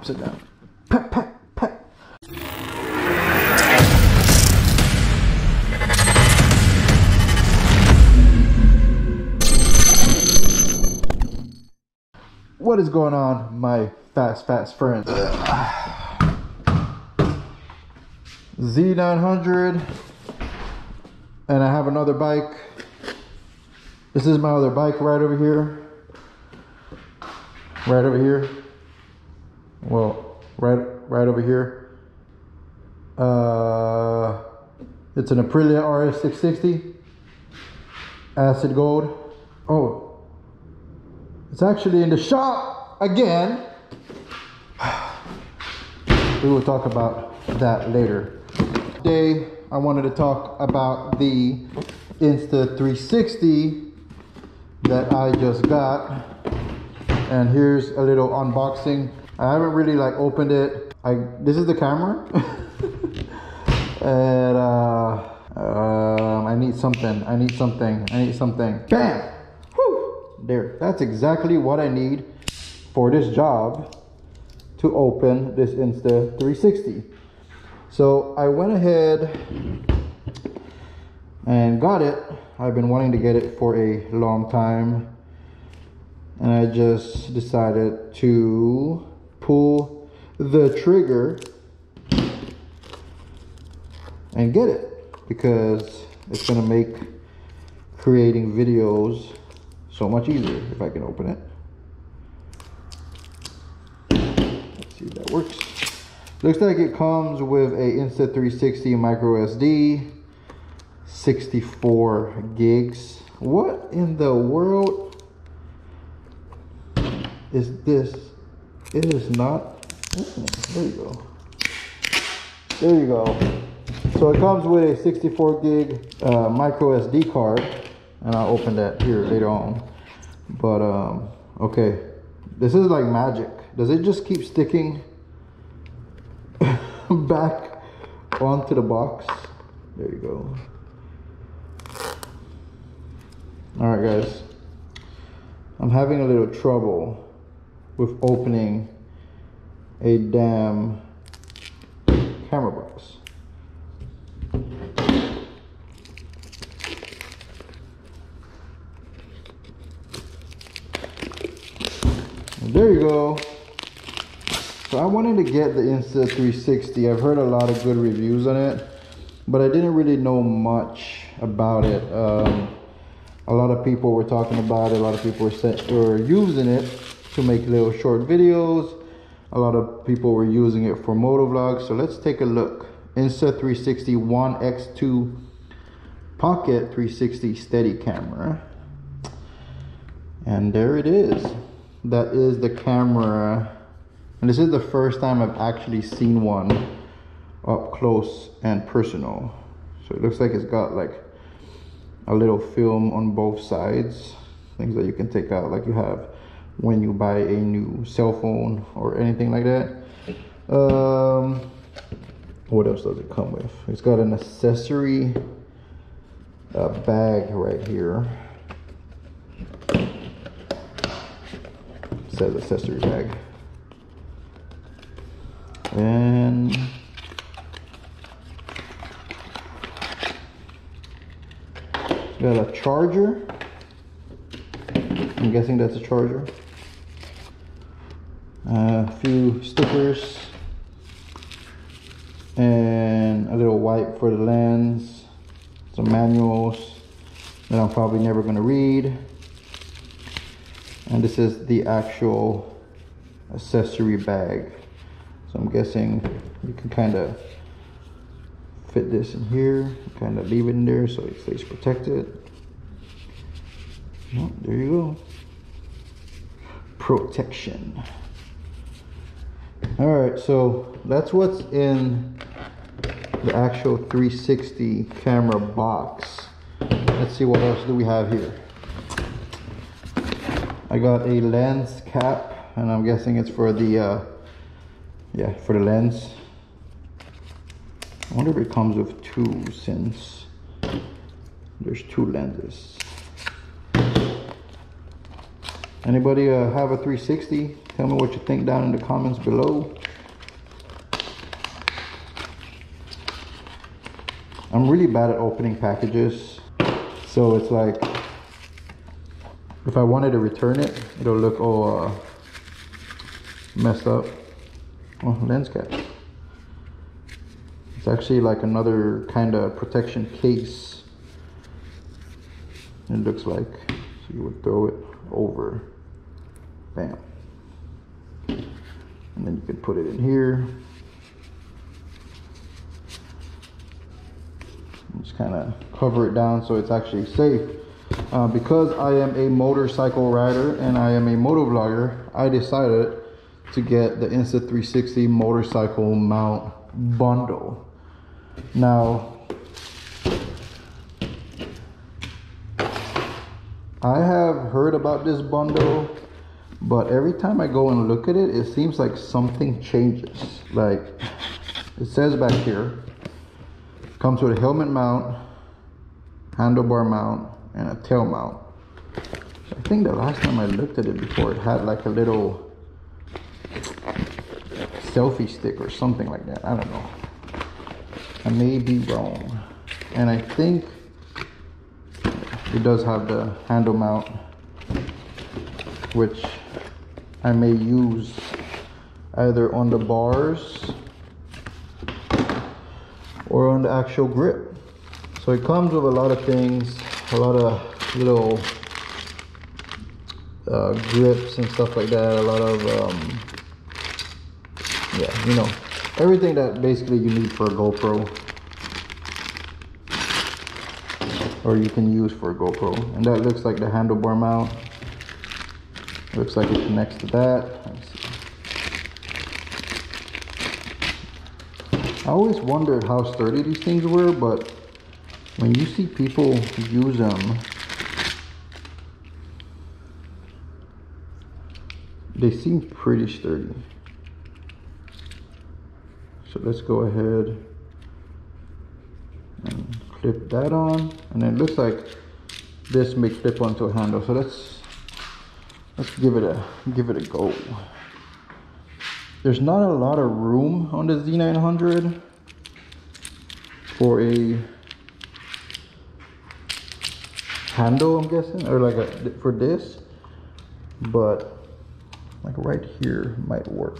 upside down. What is going on, my fast, fast friends? Z900, and I have another bike. This is my other bike right over here. Right over here. Well, right, right over here. Uh, it's an Aprilia RS660, acid gold. Oh, it's actually in the shop again. We will talk about that later. Today, I wanted to talk about the Insta360 that I just got. And here's a little unboxing. I haven't really like opened it. I This is the camera. and uh, um, I need something. I need something. I need something. Bam! there that's exactly what I need for this job to open this Insta 360 so I went ahead and got it I've been wanting to get it for a long time and I just decided to pull the trigger and get it because it's gonna make creating videos so much easier if I can open it. Let's see if that works. Looks like it comes with a Insta360 micro SD, 64 gigs. What in the world is this? It is not. There you go. There you go. So it comes with a 64 gig uh, micro SD card and I'll open that here later on. But um, okay, this is like magic. Does it just keep sticking back onto the box? There you go. All right, guys. I'm having a little trouble with opening a damn camera box. there you go. So I wanted to get the Insta360. I've heard a lot of good reviews on it, but I didn't really know much about it. Um, a lot of people were talking about it. A lot of people were, set, were using it to make little short videos. A lot of people were using it for moto vlogs. So let's take a look. Insta360 One X2 Pocket 360 steady camera. And there it is that is the camera and this is the first time I've actually seen one up close and personal so it looks like it's got like a little film on both sides things that you can take out like you have when you buy a new cell phone or anything like that um, what else does it come with it's got an accessory uh, bag right here says accessory bag. And got a charger. I'm guessing that's a charger. A few stickers and a little wipe for the lens, some manuals that I'm probably never going to read. And this is the actual accessory bag. So I'm guessing you can kind of fit this in here kind of leave it in there so it stays protected oh, there you go. Protection all right so that's what's in the actual 360 camera box. Let's see what else do we have here. I got a lens cap and I'm guessing it's for the uh, yeah for the lens. I wonder if it comes with two since there's two lenses Anybody uh, have a 360? Tell me what you think down in the comments below. I'm really bad at opening packages. So it's like, if I wanted to return it, it'll look all uh, messed up. Oh, lens cap. It's actually like another kind of protection case. It looks like. So you would throw it over. Bam. And then you can put it in here. Just kind of cover it down so it's actually safe. Uh, because I am a motorcycle rider and I am a moto vlogger, I decided to get the Insta360 motorcycle mount bundle. Now, I have heard about this bundle, but every time I go and look at it, it seems like something changes. Like it says back here, comes with a helmet mount, handlebar mount, and a tail mount. I think the last time I looked at it before, it had like a little selfie stick or something like that. I don't know. I may be wrong. And I think it does have the handle mount, which I may use either on the bars or on the actual grip. So it comes with a lot of things, a lot of little uh, grips and stuff like that, a lot of, um, yeah, you know, everything that basically you need for a GoPro or you can use for a GoPro. And that looks like the handlebar mount. Looks like it connects to that. I always wondered how sturdy these things were, but when you see people use them, they seem pretty sturdy. So let's go ahead and clip that on. And it looks like this may clip onto a handle. So let's let's give it a give it a go. There's not a lot of room on the Z900 for a handle, I'm guessing, or like a, for this, but like right here might work.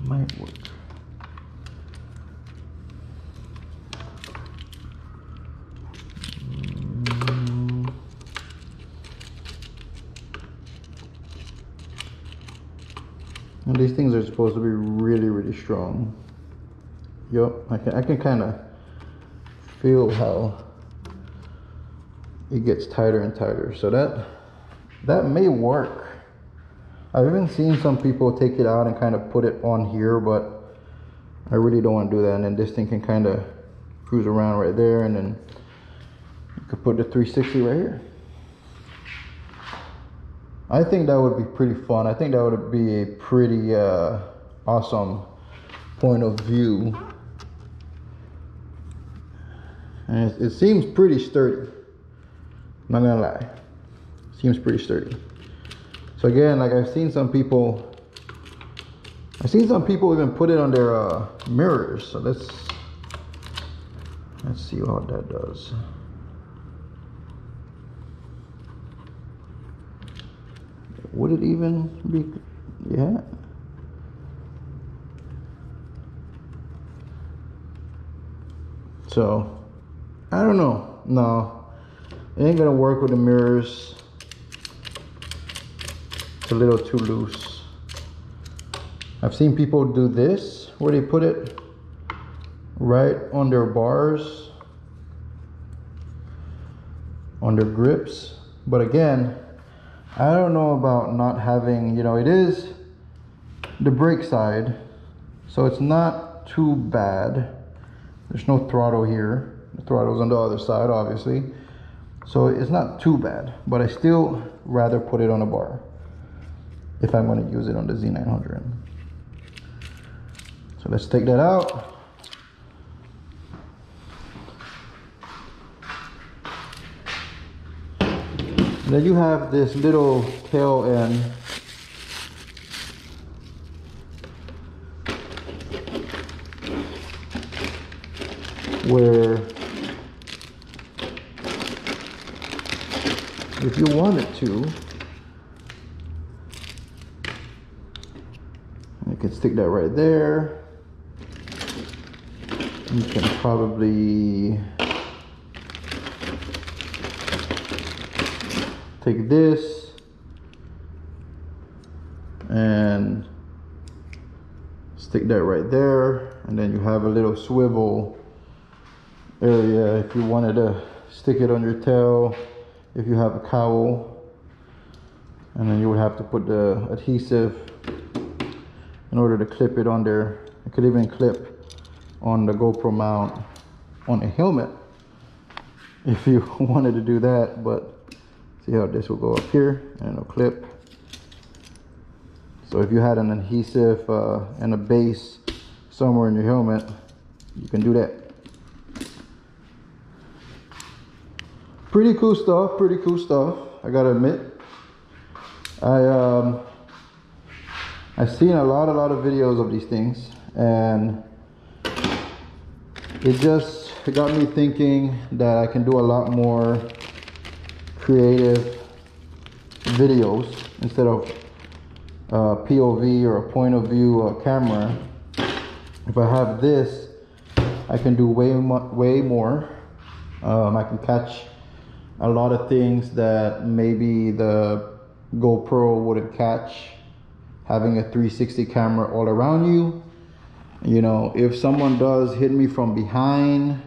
Might work. And these things are supposed to be really, really strong. Yup, I can, I can kind of feel how it gets tighter and tighter. So that, that may work. I've even seen some people take it out and kind of put it on here, but I really don't want to do that. And then this thing can kind of cruise around right there and then you could put the 360 right here. I think that would be pretty fun. I think that would be a pretty uh, awesome point of view. And it, it seems pretty sturdy. Not gonna lie. Seems pretty sturdy. So again, like I've seen some people, I've seen some people even put it on their uh, mirrors. So let's, let's see how that does. Would it even be yeah. So I don't know. No. It ain't gonna work with the mirrors. It's a little too loose. I've seen people do this where they put it right on their bars on their grips. But again I don't know about not having, you know, it is the brake side, so it's not too bad. There's no throttle here. The throttle's on the other side, obviously. So it's not too bad, but I still rather put it on a bar if I'm gonna use it on the Z900. So let's take that out. Then you have this little tail end. Where if you wanted to you can stick that right there. You can probably take this and stick that right there and then you have a little swivel area if you wanted to stick it on your tail if you have a cowl. And then you would have to put the adhesive in order to clip it on there. It could even clip on the GoPro mount on a helmet if you wanted to do that but see how this will go up here and it'll clip. So if you had an adhesive uh, and a base somewhere in your helmet you can do that. Pretty cool stuff pretty cool stuff I gotta admit. I um I've seen a lot a lot of videos of these things and it just got me thinking that I can do a lot more creative videos instead of uh, POV or a point of view uh, camera. If I have this, I can do way, way more. Um, I can catch a lot of things that maybe the GoPro wouldn't catch. Having a 360 camera all around you you know, if someone does hit me from behind,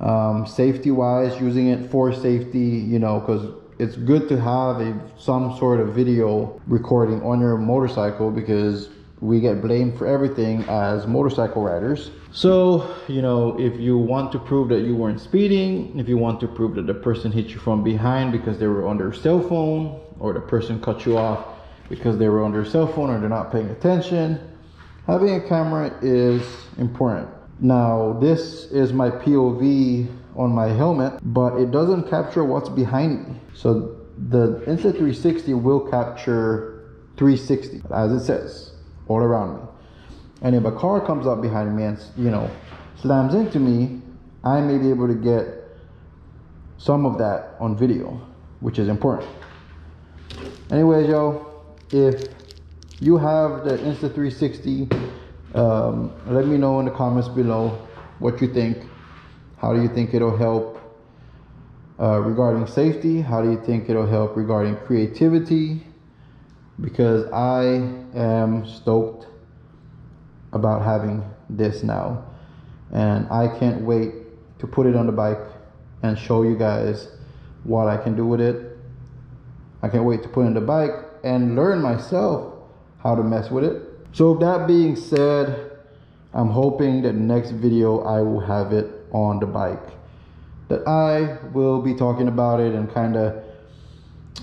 um, safety wise, using it for safety, you know, because it's good to have a some sort of video recording on your motorcycle because we get blamed for everything as motorcycle riders. So, you know, if you want to prove that you weren't speeding, if you want to prove that the person hit you from behind because they were on their cell phone, or the person cut you off because they were on their cell phone or they're not paying attention, having a camera is important. Now, this is my POV on my helmet, but it doesn't capture what's behind me. So the Insta360 will capture 360, as it says, all around me. And if a car comes up behind me and, you know, slams into me, I may be able to get some of that on video, which is important. Anyways, yo, if you have the Insta360 um, let me know in the comments below what you think. How do you think it'll help uh, regarding safety? How do you think it'll help regarding creativity? Because I am stoked about having this now. And I can't wait to put it on the bike and show you guys what I can do with it. I can't wait to put it on the bike and learn myself how to mess with it. So that being said, I'm hoping that next video I will have it on the bike. That I will be talking about it and kind of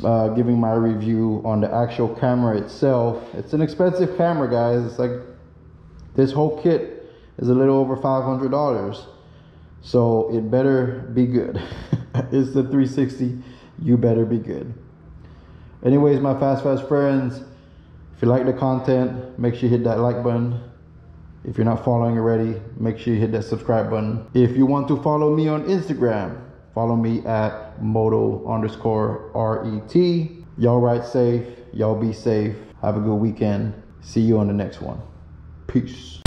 uh, giving my review on the actual camera itself. It's an expensive camera, guys. It's like this whole kit is a little over $500. So it better be good. it's the 360. You better be good. Anyways, my fast fast friends, if you like the content, make sure you hit that like button. If you're not following already, make sure you hit that subscribe button. If you want to follow me on Instagram, follow me at moto underscore RET. Y'all ride safe. Y'all be safe. Have a good weekend. See you on the next one. Peace.